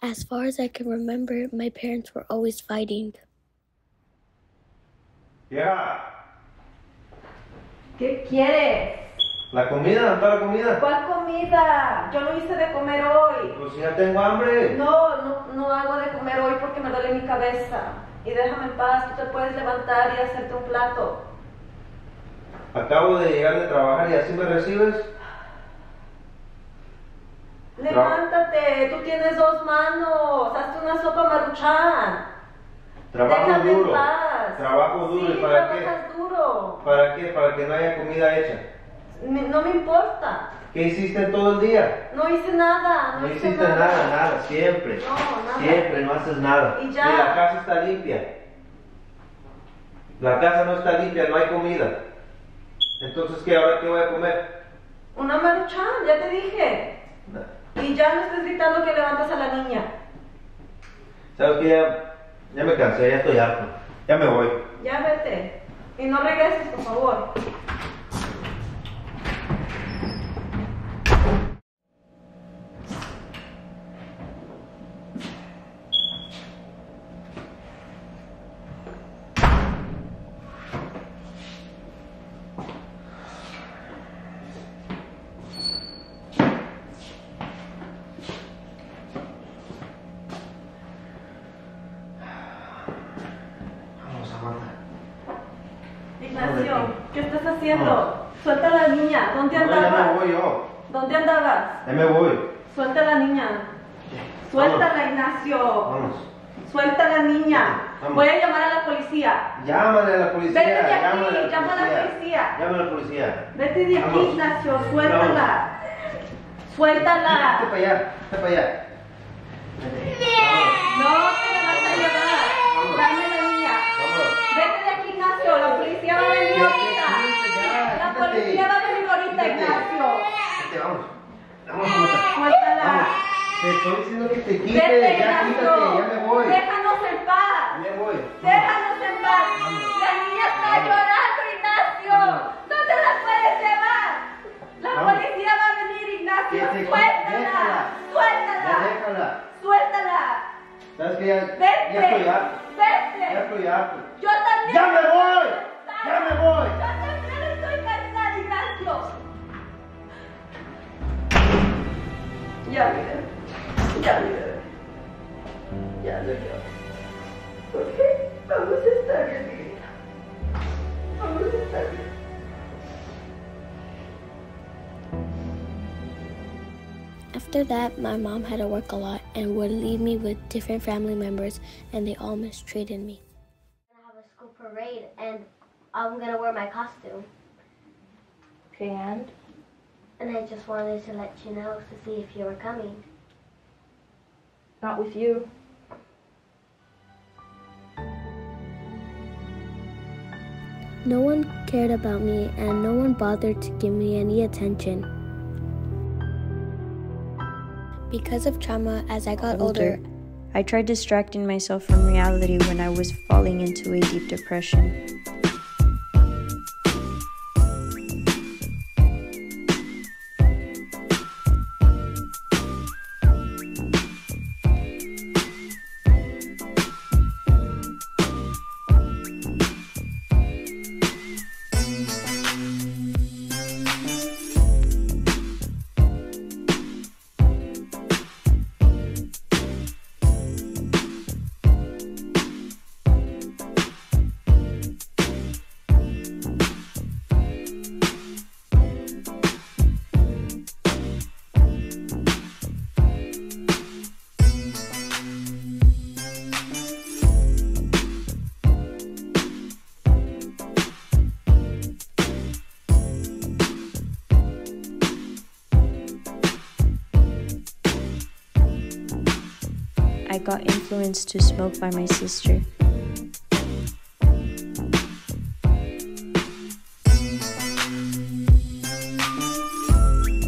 As far as I can remember, my parents were always fighting. Ya. ¿Qué quieres? La comida, ¿está la comida? ¿Cuál comida? Yo no hice de comer hoy. Pues ya tengo hambre. No, no, no hago de comer hoy porque me duele mi cabeza. Y déjame en paz, tú te puedes levantar y hacerte un plato. Acabo de llegar de trabajar y así me recibes. Levántate, tú tienes dos manos. Hazte una sopa maruchan. Trabajo Déjame duro. paz. Trabajo duro. Sí, ¿Y para qué? duro. ¿Para qué? Para que no haya comida hecha. Me- No me importa. ¿Qué hiciste todo el día? No hice nada. No, No hice hiciste nada, nada, siempre. No, nada. Siempre no haces nada. Y ya. la casa está limpia. La casa no está limpia, no hay comida. Entonces, ¿qué? ¿Ahora qué voy a comer? Una maruchan, ya te dije. Y ya no estés gritando que levantas a la niña. ¿Sabes qué? Ya, ya me cansé, ya estoy harto. Ya me voy. Ya vete. Y no regreses, por favor. Vamos, Amanda. Ignacio, ¿qué estás haciendo? Suelta a la niña. ¿Dónde No, ya me andabas? voy yo. ¿Dónde andabas? Ya me voy. Suelta a la niña. Suéltala, Ignacio. Vamos. Suelta a la niña. Vamos. Voy a llamar a la policía. Llámale a la policía. Vete de aquí, llámale a la llama a la policía. Llámale a la policía. Vete de aquí. Ignacio. Suéltala. Vete Suéltala. para allá, vete para allá. Vete. No te la vas a llevar. Dame a la niña. Vámonos. Vete de aquí, Ignacio. La policía va a venir Ya, ahorita. ya, La quítate. policía va a venir ahorita, Quítate. Ignacio. Vete, vamos. Vamos, Amanda. Suéltala. Vamos. Te estoy diciendo que ya quítate, ya me voy. Déjanos en paz. Ya me voy. Déjanos en paz. La niña está llorando, Ignacio. No te la puedes llevar. La policía va a venir, Ignacio. Suéltala. Ya Suéltala. déjala. Suéltala. ¿Sabes qué? Ya, Vete. ya estoy harto. Ya Vete. estoy harto. Yo también. ¡Ya me voy! ¡Ya me voy! Yo también estoy cansada, Ignacio. Ya, mira. Ya, mira. Ya no llores. ¿Ok? Vamos a estar bien, mi vida. Vamos a estar bien. After that, my mom had to work a lot and would leave me with different family members, and they all mistreated me. gonna have a school parade and I'm gonna wear my costume. Okay, and? And I just wanted to let you know to see if you were coming. Not with you. No one cared about me, and no one bothered to give me any attention. Because of trauma, as I got older, I tried distracting myself from reality when I was falling into a deep depression. I got influenced to smoke by my sister.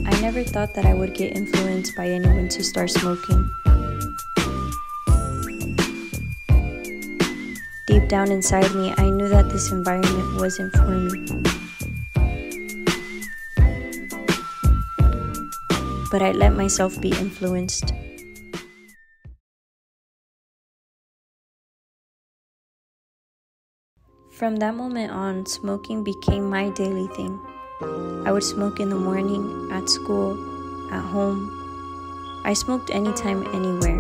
I never thought that I would get influenced by anyone to start smoking. Deep down inside me, I knew that this environment wasn't for me. But I let myself be influenced. From that moment on, smoking became my daily thing. I would smoke in the morning, at school, at home. I smoked anytime, anywhere.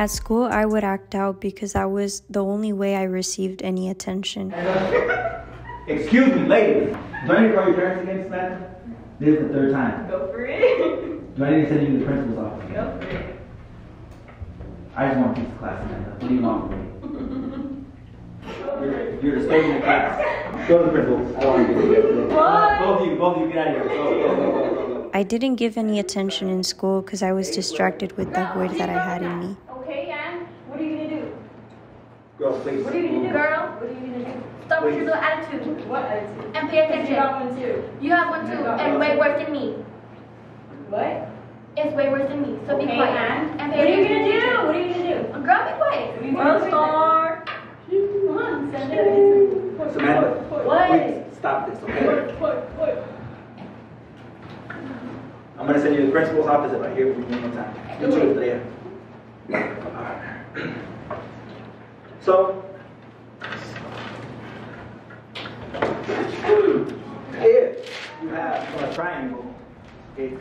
At school, I would act out because that was the only way I received any attention. Excuse me, ladies. Do I need to call your parents again, Samantha? This is the third time. Go for it. Do I need to send you to the principal's office? Go for it. I just want a piece of class, Samantha. What do you want from me? You're, you're disturbing the class. Go to the principal. I want to get together. What? Both of you, both of you, get out of here. Go, go, go, go, go, go. I didn't give any attention in school because I was distracted with the void that I had in me. Okay, and what are you gonna do? Girls, please. What are you gonna do? Girl. What are you gonna do? Stop with your little attitude What attitude? and pay You attention. one too. You have one too, and way worse than me. What? It's way worse than me. So be quiet and? and What are you gonna do? attention. What are you gonna do? Girl, be quiet. World star. Come on, send. Samantha, What? please stop this, okay? What? What? I'm gonna send you to the principal's office if I hear from you one more time. You too, Leah. Alright. So. Here, you have a triangle.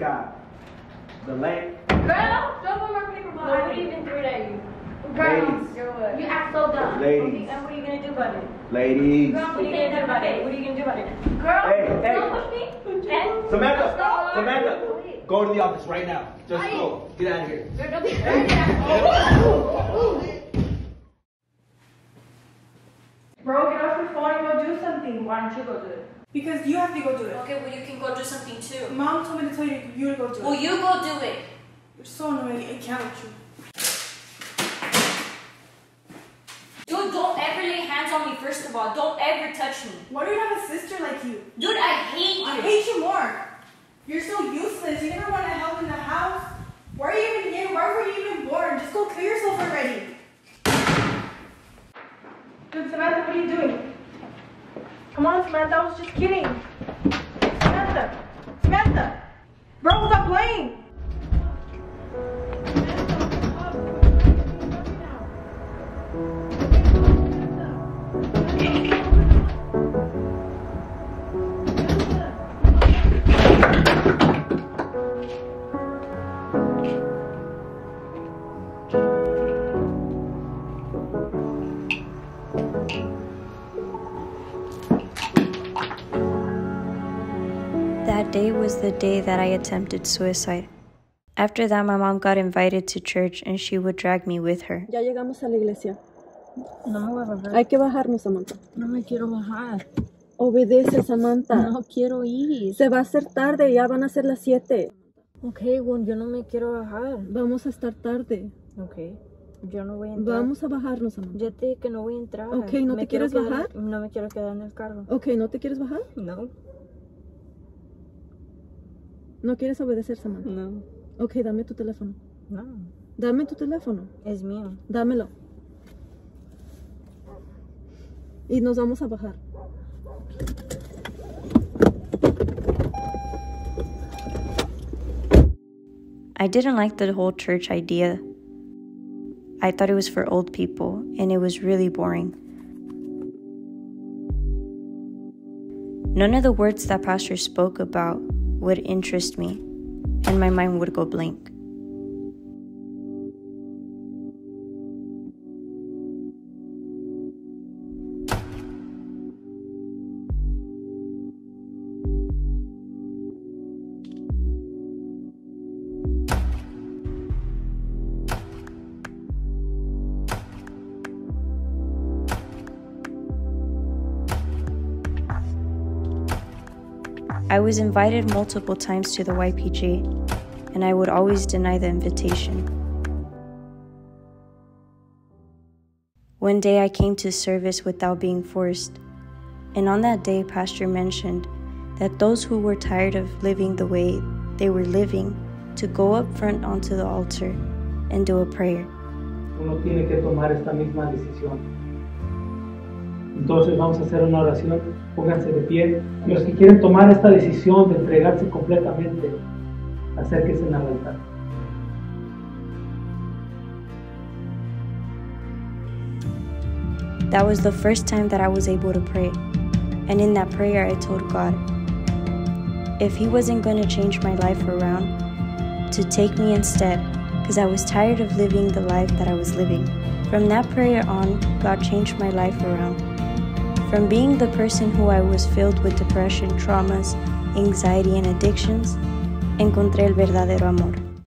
It's the length. Girl, don't put more paper What ball. would even throw it at you? Girl, Ladies. You're act so dumb. Ladies. And what are you gonna do about it? Ladies. Girl, What are you gonna do about it? What are you gonna do about it? Girl, Hey, hey. don't push me. And? Samantha, Stop. Samantha, go to the office right now. Just go. Get out of here. Girl, don't be scared. Bro, get off your phone and go do something. Why don't you go do it? Because you have to go do it. Okay, well you can go do something too. Mom told me to tell you you to go do Well, it. Well you go do it. You're so annoying. I can't with you. Dude, don't ever lay hands on me first of all. Don't ever touch me. Why do you have a sister like you? Dude, I hate I hate you more. You're so useless. You never want to help in the house. Why are you even here? Why were you even born? Just go kill yourself already. Dude, Samantha, what are you doing? Come on, Samantha, I was just kidding. Samantha! That day was the day that I attempted suicide. After that, my mom got invited to church and she would drag me with her. Ya llegamos a la iglesia. No me voy a bajar. Hay que bajarnos, Samantha. No me quiero bajar. Obedece, Samantha. No quiero ir. Se va a hacer tarde, ya van a ser las 7. Ok, bueno, yo no me quiero bajar. Vamos a estar tarde. Ok. Yo no voy a entrar. Vamos a bajarnos, Samantha. Ya te dije que no voy a entrar. Ok, ¿no Me te quieres quedar- bajar? No me quiero quedar en el carro. Ok, ¿no te quieres bajar? No, ¿No quieres obedecer, Samantha? no, Ok, dame tu teléfono. no. Dame tu teléfono. Es mío. Dámelo. Y nos vamos a bajar. I didn't like the whole church idea. I thought it was for old people and it was really boring. None of the words that pastor spoke about would interest me, and my mind would go blank. I was invited multiple times to the YPG, and I would always deny the invitation. One day I came to service without being forced, and on that day, Pastor mentioned that those who were tired of living the way they were living to go up front onto the altar and do a prayer. uno tiene que tomar esta misma decisión. Entonces vamos a hacer una oración, pónganse de pie. Los que quieren tomar esta decisión de entregarse completamente, acérquense al altar. That was the first time that I was able to pray. And in that prayer, I told God, if He wasn't going to change my life around, to take me instead, because I was tired of living the life that I was living. From that prayer on, God changed my life around. From being the person who I was filled with depression, traumas, anxiety, and addictions, encontré el verdadero amor.